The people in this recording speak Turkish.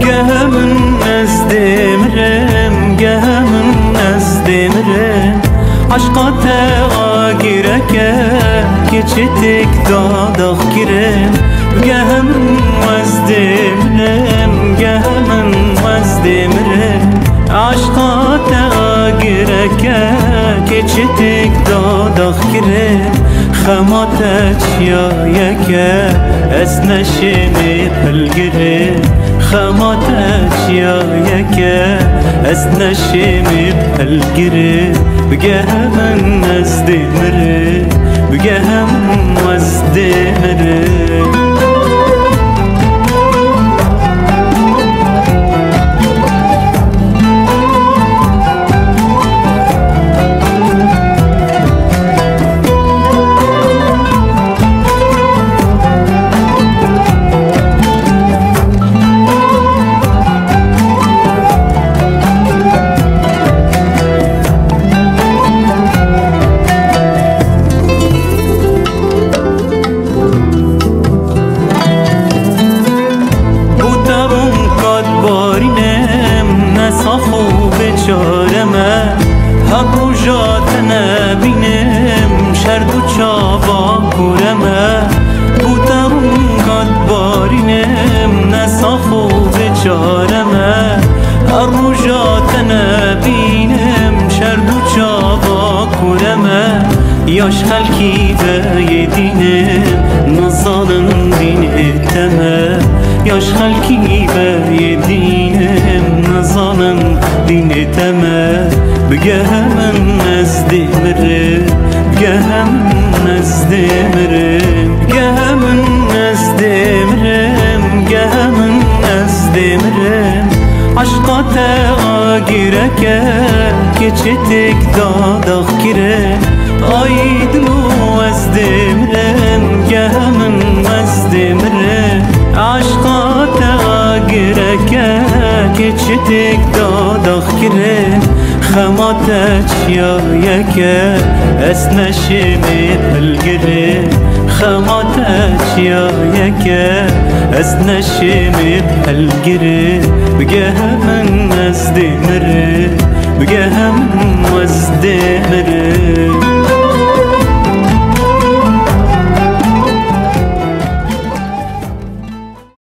Gehemin ez demirem Gehemin ez demirem Aşka teva gireke Geçitik dadak girem Gehemin ez demirem Gehemin ez demirem Aşka teva gireke Geçitik dadak girem خماتك يا يكا از نشینی پلگری خماتش یا یکه از نشینی پلگری بگه من از مرێ بگه هەم از مرێ هکو جات نبینم شرد و چابا کورمه بودم قد بارینم نصافو بچارمه هر جات نبینم شرد و چابا کورمه یاش خلکی به دینم نزالن دین اتمه. Yaşar kibe yedinim nazanın dini teme. Gehemen nezdimiri Gehemen nezdimirim Gehemen nezdimirim Gehemen nezdimirim Aşka teğa gireke Geçitik dadak gire Ay گرکه که چی تک داداخ کرن خماتت یا یکه اس نشیمی پلگره خماتت یا یکه اس نشیمی پلگره بگه من